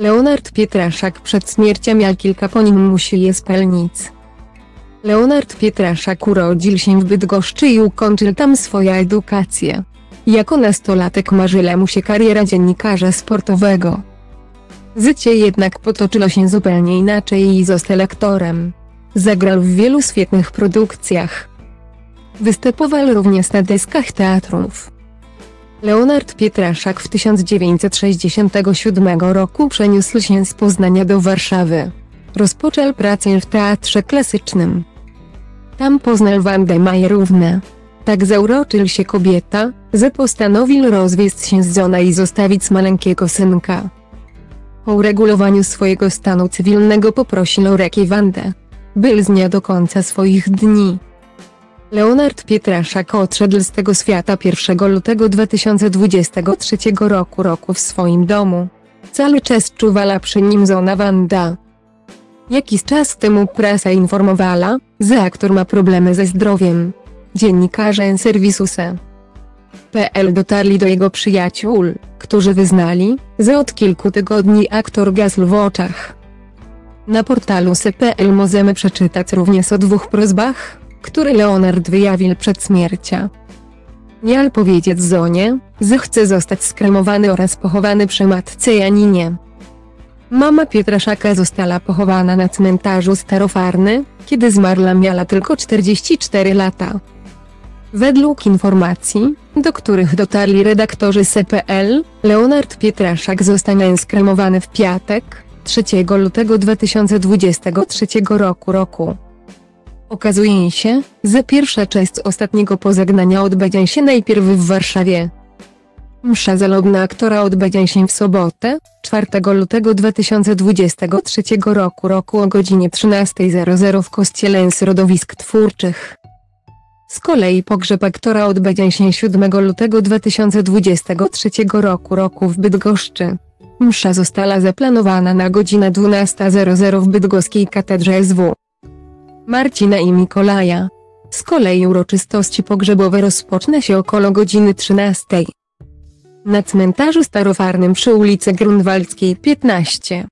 Leonard Pietraszak przed śmiercią miał kilka po nim musi je spełnić. Leonard Pietraszak urodził się w Bydgoszczy i ukończył tam swoją edukację. Jako nastolatek marzyła mu się kariera dziennikarza sportowego. Życie jednak potoczyło się zupełnie inaczej i został aktorem. Zagrał w wielu świetnych produkcjach. Występował również na deskach teatrów. Leonard Pietraszak w 1967 roku przeniósł się z Poznania do Warszawy. Rozpoczął pracę w teatrze klasycznym. Tam poznał Wandę Majerównę. Tak zauroczył się kobieta, że postanowił rozwieść się z żoną i zostawić maleńkiego synka. Po uregulowaniu swojego stanu cywilnego poprosił o rekę Wandę. Był z nią do końca swoich dni. Leonard Pietraszak odszedł z tego świata 1 lutego 2023 roku roku w swoim domu. Cały czas czuwała przy nim żona Wanda. Jakiś czas temu prasa informowała, że aktor ma problemy ze zdrowiem. Dziennikarze serwisu se.pl dotarli do jego przyjaciół, którzy wyznali, że od kilku tygodni aktor gasł w oczach. Na portalu se.pl możemy przeczytać również o dwóch prośbach, które Leonard wyjawił przed śmiercią. Miał powiedzieć Zonie, że chce zostać skremowany oraz pochowany przy matce Janinie. Mama Pietraszaka została pochowana na cmentarzu Starofarny, kiedy zmarła miała tylko 44 lata. Według informacji, do których dotarli redaktorzy CPL, Leonard Pietraszak zostanie skremowany w piatek, 3 lutego 2023 roku roku. Okazuje się, że pierwsza część ostatniego pożegnania odbędzie się najpierw w Warszawie. Msza zalobna aktora odbędzie się w sobotę, 4 lutego 2023 roku roku o godzinie 13.00 w Kościele Środowisk Twórczych. Z kolei pogrzeb aktora odbędzie się 7 lutego 2023 roku roku w Bydgoszczy. Msza została zaplanowana na godzinę 12.00 w bydgoskiej katedrze SW. Marcina i Mikołaja. Z kolei uroczystości pogrzebowe rozpoczną się około godziny 13. Na cmentarzu starofarnym przy ulicy Grunwaldzkiej 15.